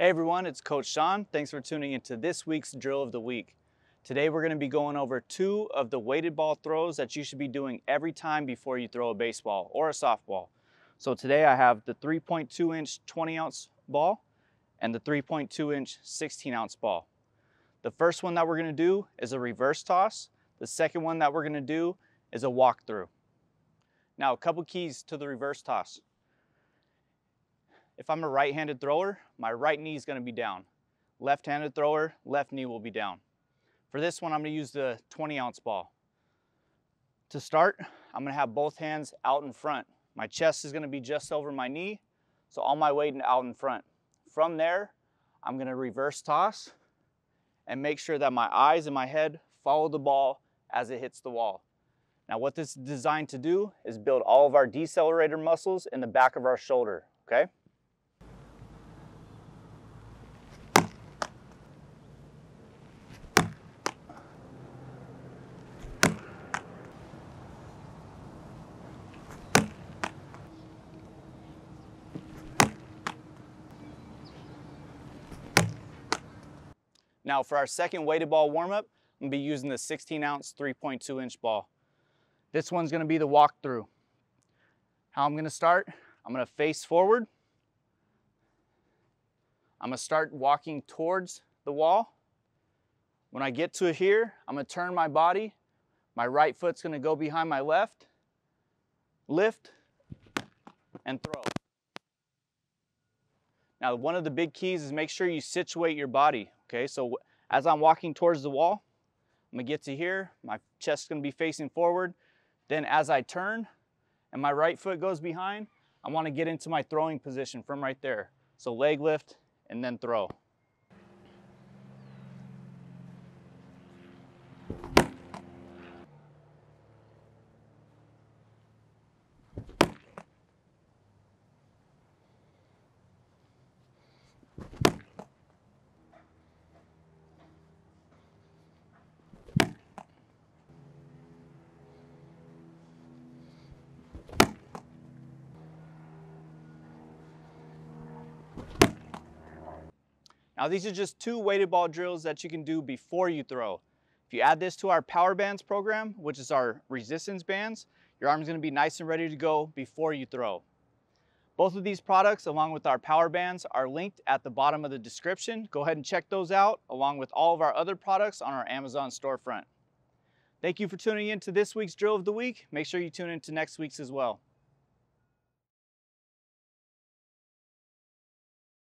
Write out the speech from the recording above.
Hey everyone, it's Coach Sean. Thanks for tuning into this week's Drill of the Week. Today we're going to be going over two of the weighted ball throws that you should be doing every time before you throw a baseball or a softball. So today I have the 3.2 inch 20 ounce ball and the 3.2 inch 16 ounce ball. The first one that we're going to do is a reverse toss. The second one that we're going to do is a walkthrough. Now a couple keys to the reverse toss. If I'm a right-handed thrower, my right knee is going to be down. Left-handed thrower, left knee will be down. For this one, I'm going to use the 20 ounce ball. To start, I'm going to have both hands out in front. My chest is going to be just over my knee, so all my weight out in front. From there, I'm going to reverse toss and make sure that my eyes and my head follow the ball as it hits the wall. Now what this is designed to do is build all of our decelerator muscles in the back of our shoulder, okay? Now for our second weighted ball warm-up, I'm gonna be using the 16 ounce 3.2 inch ball. This one's gonna be the walkthrough. How I'm gonna start, I'm gonna face forward. I'm gonna start walking towards the wall. When I get to here, I'm gonna turn my body. My right foot's gonna go behind my left, lift, and throw. Now, one of the big keys is make sure you situate your body. Okay, so as I'm walking towards the wall, I'm gonna get to here, my chest's gonna be facing forward. Then as I turn and my right foot goes behind, I wanna get into my throwing position from right there. So leg lift and then throw. Now these are just two weighted ball drills that you can do before you throw. If you add this to our power bands program, which is our resistance bands, your arm's gonna be nice and ready to go before you throw. Both of these products, along with our power bands, are linked at the bottom of the description. Go ahead and check those out, along with all of our other products on our Amazon storefront. Thank you for tuning in to this week's Drill of the Week. Make sure you tune in to next week's as well.